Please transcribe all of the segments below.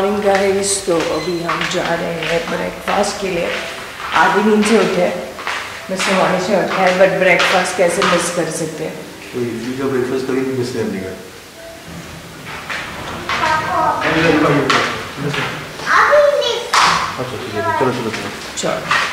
Morning का है इस तो अभी हम जा रहे हैं ब्रेकफास्ट के लिए। आधी नींद से उठे। मैं मॉर्निंग से उठा है बट ब्रेकफास्ट कैसे मिस कर सकते हैं? तो इडली का ब्रेकफास्ट कभी नहीं मिस करने का। अच्छा ठीक है चलो चलो चलो। चलो।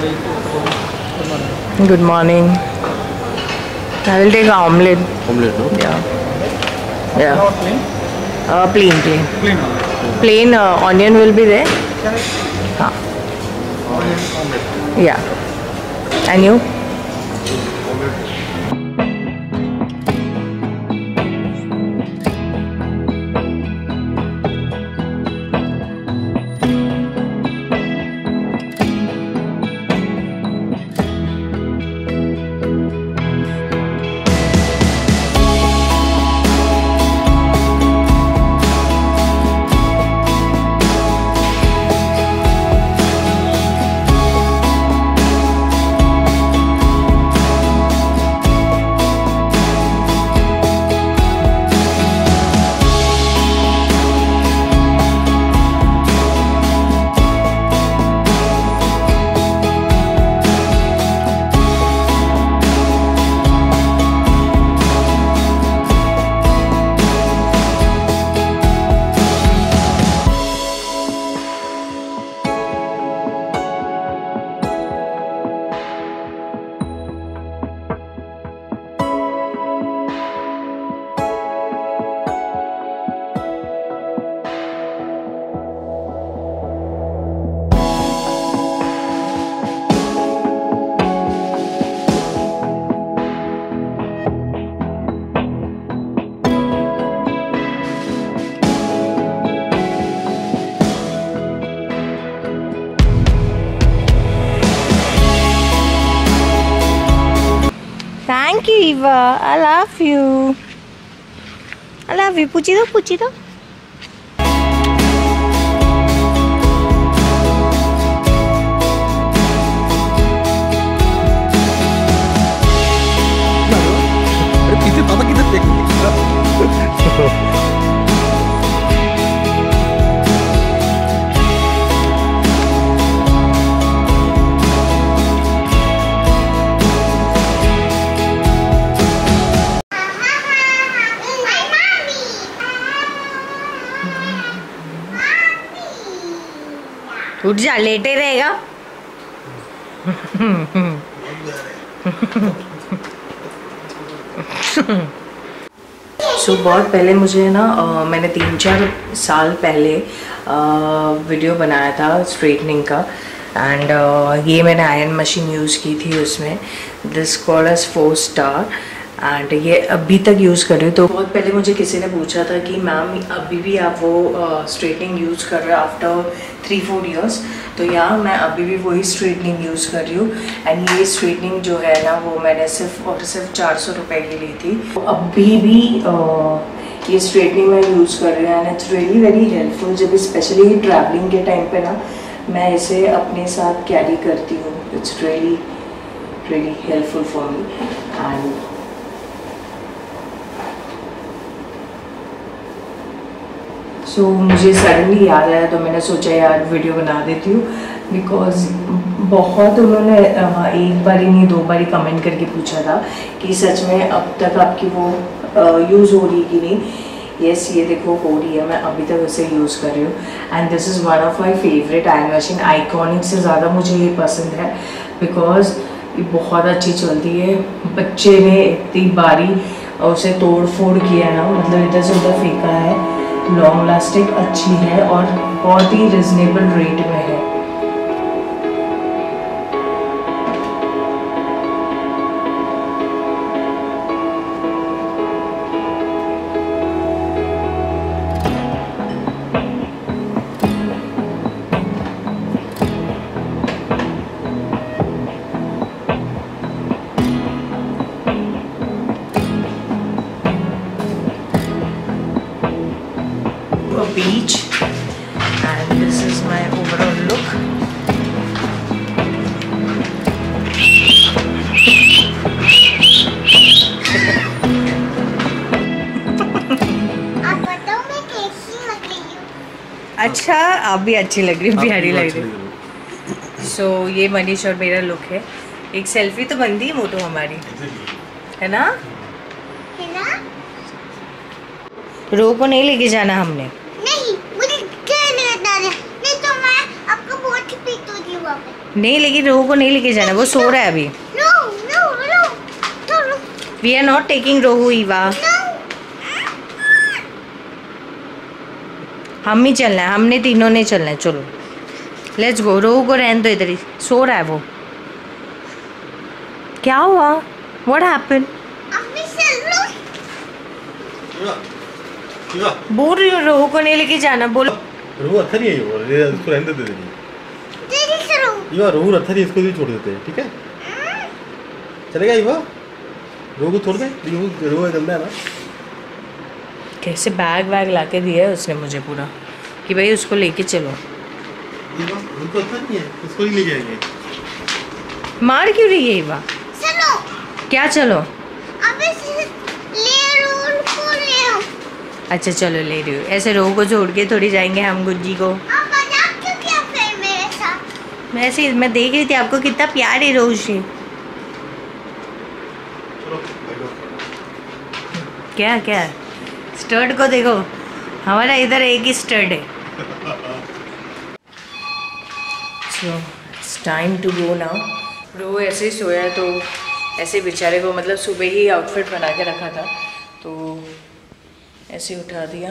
Good morning. I will take an omelette. Omelette, no? Yeah. Yeah. Not plain? Uh, plain, plain. Plain omelette. Plain uh, onion will be there. Can ah. I? Onion omelette. Yeah. And you? Omelette. Thank you, Eva. I love you. I love you. Puchido, puchido. उठ जा लेटे रहेगा। सो so, बहुत पहले मुझे ना अ, मैंने तीन चार साल पहले वीडियो बनाया था स्ट्रेटनिंग का। एंड ये मैंने आयरन मशीन यूज़ की थी उसमें। This call as four star and ये अभी तक यूज़ कर रही हूँ तो बहुत पहले मुझे किसी ने पूछा था कि मैम अभी भी आप वो स्ट्रेटनिंग uh, यूज़ कर रहे हो आफ्टर थ्री फोर ईयर्स तो यहाँ मैं अभी भी वही स्ट्रेटनिंग यूज़ कर रही हूँ। एंड ये स्ट्रेटनिंग जो है ना वो मैंने सिर्फ़ और सिर्फ़ चार सौ रुपये की ली थी। तो अभी भी अ, ये स्ट्रेटनिंग मैं यूज़ कर रही हूँ। And it's really very helpful जब स्पेशली ट्रैवलिंग के टाइम पे ना मैं इसे अपने साथ कैरी करती हूँ। It's really really helpful for me and so so, मुझे सडनली याद आया तो मैंने सोचा यार वीडियो बना देती हूँ. बिकॉज़ बहुत उन्होंने एक बार ही नहीं दो बार ही कमेंट करके पूछा था कि सच में अब तक आपकी वो यूज़ हो रही कि नहीं? यस ये देखो हो रही है मैं अभी तक उसे यूज़ कर रही हूँ। And this is one of my favourite iron machine iconic से ज़्यादा मुझे ये पसंद है। बिकॉज़ ये बहुत अच्छी चलती है। बच्चे ने इतनी बारी उसे तोड़ फोड़ किया ना मतलब इधर से उधर फेंका है। लॉन्ग लास्टिंग अच्छी है और बहुत ही रिजनेबल रेट में है। आप भी अच्छी लग रही हो प्यारी लग रही सो ये मनीष और मेरा लुक है। एक सेल्फी तो बनती है मोटो हमारी। है ना? रो को नहीं लेके जाना हमने। नहीं मुझे क्या नहीं नहीं तो मैं आपको बहुत ही पीट होती वहाँ पे। नहीं लेकिन रो को नहीं लेके जाना वो सो रहा है अभी। नो नो नो तो no we are not taking Rohu Eva no हम ही चलना है हमने तीनों ने चलना है चलो। लेट्स गो रोहू को रहने दो इधर ही सो रहा है वो। क्या हुआ? व्हाट हैपन बोल रही हूँ रोहू को नहीं लेके जाना बोलो। रोहू अच्छा नहीं है वो इसको रहने देते नहीं इवा रोहू अच्छा नहीं है, इसको भी छोड़ देते हैं ठीक है? चलेगा इवा? रोहू को छोड़ दे रोहू रोहू गंदा है ना। कैसे बैग वैग ला के दिया है उसने मुझे पूरा कि भाई उसको लेके चलो। इवा अच्छा नहीं है इसको ही ले जाएँगे। मार क्यों रही है ईवा चलो। क्या चलो? अबे ले रोल को ले आओ। अच्छा चलो ले रही हूँ। ऐसे रोहू को छोड़ के थोड़ी जाएँगे हम गुज्जी को। आप मज़ाक क्यों किया फिर मेरे साथ? मैं ऐसे मैं देख रही थी आपको कितना प्यार है। रोहू से क्या क्या? स्टर्ट को देखो। हमारा इधर एक ही स्टर्ट है। So it's time to go now रो ऐसे ही सोया है तो ऐसे बेचारे को मतलब सुबह ही आउटफिट बना के रखा था। तो ऐसे उठा दिया।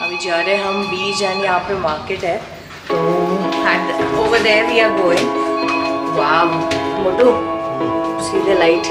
अभी जा रहे हम बीच एंड यहाँ पे मार्केट है। तो over there we are going वाह मोटू सी द लाइट